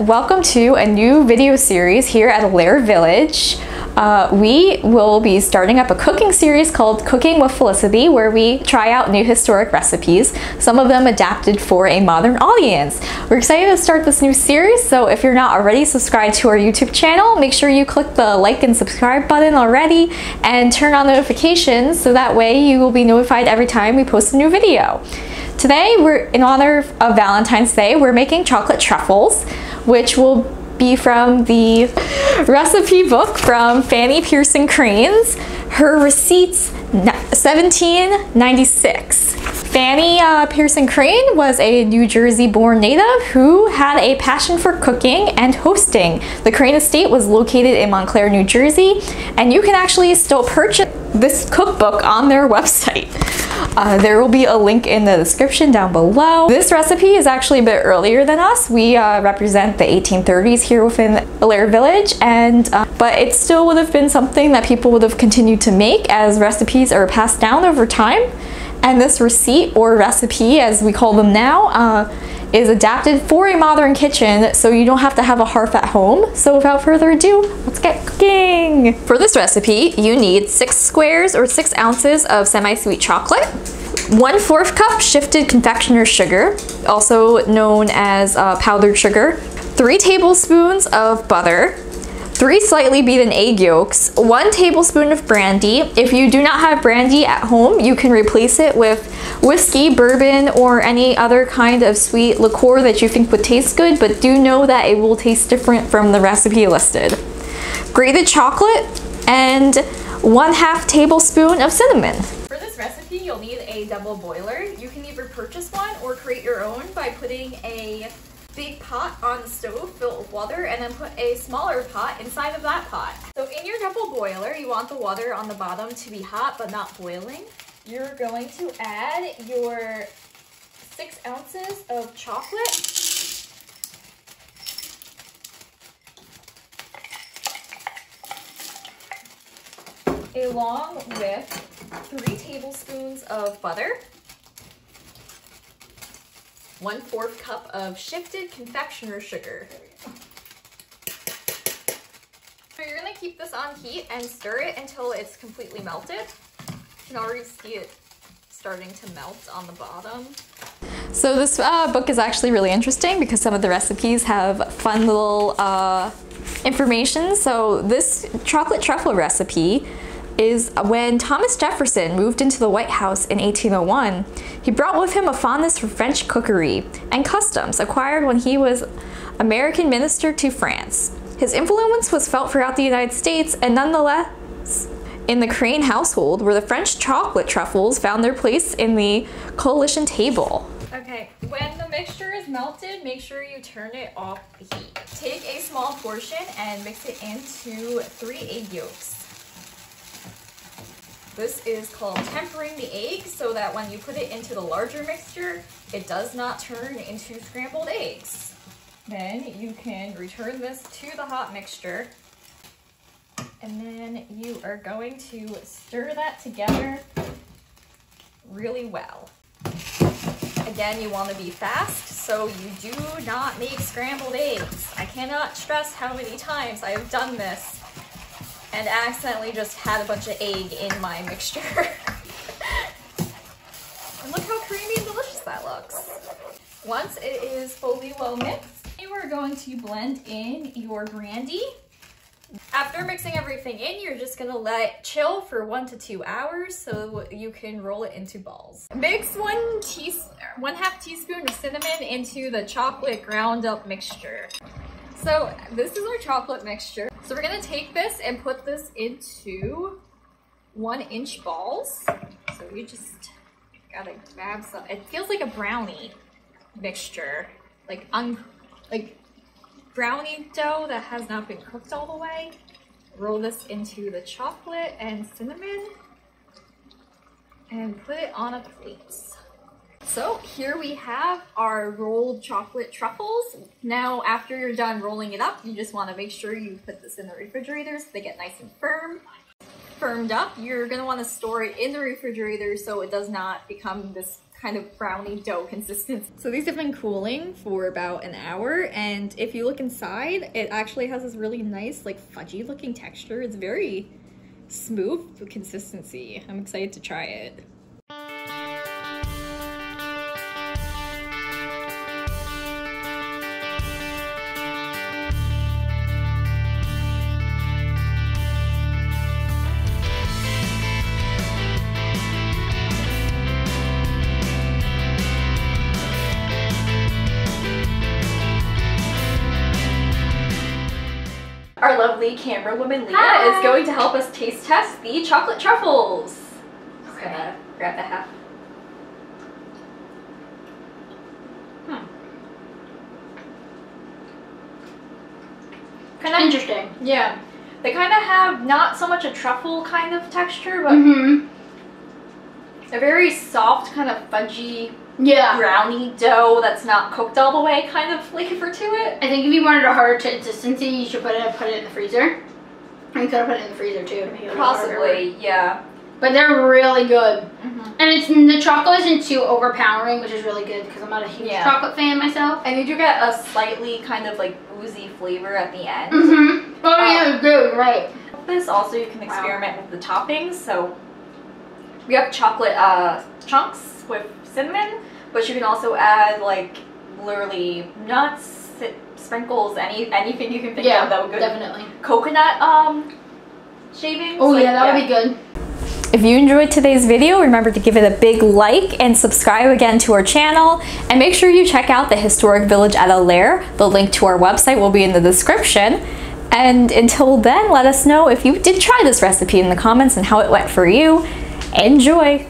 welcome to a new video series here at Allaire Village. Uh, we will be starting up a cooking series called Cooking with Felicity where we try out new historic recipes, some of them adapted for a modern audience. We're excited to start this new series, so if you're not already subscribed to our YouTube channel, make sure you click the like and subscribe button already and turn on notifications so that way you will be notified every time we post a new video. Today, we're in honor of Valentine's Day, we're making chocolate truffles, which will be from the recipe book from Fanny Pearson Cranes. Her receipts 1796. Fanny uh, Pearson Crane was a New Jersey born native who had a passion for cooking and hosting. The Crane estate was located in Montclair, New Jersey, and you can actually still purchase this cookbook on their website. Uh, there will be a link in the description down below. This recipe is actually a bit earlier than us. We uh, represent the 1830s here within Allaire Village, and uh, but it still would have been something that people would have continued to make as recipes are passed down over time. And this receipt or recipe, as we call them now, uh, is adapted for a modern kitchen so you don't have to have a hearth at home. So without further ado, let's get cooking. For this recipe, you need six squares or six ounces of semi-sweet chocolate, one fourth cup shifted confectioner's sugar, also known as uh, powdered sugar, three tablespoons of butter, three slightly beaten egg yolks, one tablespoon of brandy. If you do not have brandy at home, you can replace it with whiskey, bourbon, or any other kind of sweet liqueur that you think would taste good, but do know that it will taste different from the recipe listed. Grated chocolate and one half tablespoon of cinnamon. For this recipe, you'll need a double boiler. You can either purchase one or create your own by putting a big pot on the stove filled with water and then put a smaller pot inside of that pot. So in your double boiler, you want the water on the bottom to be hot but not boiling. You're going to add your six ounces of chocolate. along with three tablespoons of butter one fourth cup of shifted confectioner sugar. So you're gonna keep this on heat and stir it until it's completely melted. You can already see it starting to melt on the bottom. So this uh, book is actually really interesting because some of the recipes have fun little uh, information. So this chocolate truffle recipe is when Thomas Jefferson moved into the White House in 1801, he brought with him a fondness for French cookery and customs acquired when he was American minister to France. His influence was felt throughout the United States and nonetheless in the Crane household where the French chocolate truffles found their place in the coalition table. Okay, when the mixture is melted, make sure you turn it off the heat. Take a small portion and mix it into three egg yolks. This is called tempering the egg so that when you put it into the larger mixture, it does not turn into scrambled eggs. Then you can return this to the hot mixture and then you are going to stir that together really well. Again, you want to be fast, so you do not make scrambled eggs. I cannot stress how many times I have done this and accidentally just had a bunch of egg in my mixture. and look how creamy and delicious that looks. Once it is fully well mixed, you are going to blend in your brandy. After mixing everything in, you're just gonna let chill for one to two hours so you can roll it into balls. Mix one, teaspoon, one half teaspoon of cinnamon into the chocolate ground up mixture. So this is our chocolate mixture. So we're gonna take this and put this into one inch balls. So we just gotta grab some, it feels like a brownie mixture, like un, like brownie dough that has not been cooked all the way. Roll this into the chocolate and cinnamon and put it on a plate. So here we have our rolled chocolate truffles. Now, after you're done rolling it up, you just want to make sure you put this in the refrigerator so they get nice and firm. Firmed up, you're going to want to store it in the refrigerator so it does not become this kind of brownie dough consistency. So these have been cooling for about an hour and if you look inside, it actually has this really nice like fudgy looking texture. It's very smooth consistency. I'm excited to try it. Lovely camera woman Leah Hi. is going to help us taste test the chocolate truffles. Just Okay. gonna grab the half. Hmm. Kind of, Interesting. yeah. They kind of have not so much a truffle kind of texture, but Mm-hmm. a very soft, kind of fudgy Yeah. brownie dough that's not cooked all the way kind of flavor to it. I think if you wanted a harder consistency, you should put it put it in the freezer. You could have put it in the freezer too to make it a little harder. Possibly, yeah. But they're really good. Mhm. And it's the chocolate isn't too overpowering, which is really good because I'm not a huge Yeah. chocolate fan myself. And you do get a slightly kind of like boozy flavor at the end. Mm-hmm. Oh yeah, good, right. This also you can Wow. experiment with the toppings. So we have chocolate uh, chunks with cinnamon, but you can also add like literally nuts, sprinkles, any anything you can think Yeah, of that would go. definitely. Coconut um shavings. Oh like, yeah, that would be good. If you enjoyed today's video, remember to give it a big like and subscribe again to our channel. And make sure you check out the historic village at Allaire. The link to our website will be in the description. And until then, let us know if you did try this recipe in the comments and how it went for you. Enjoy!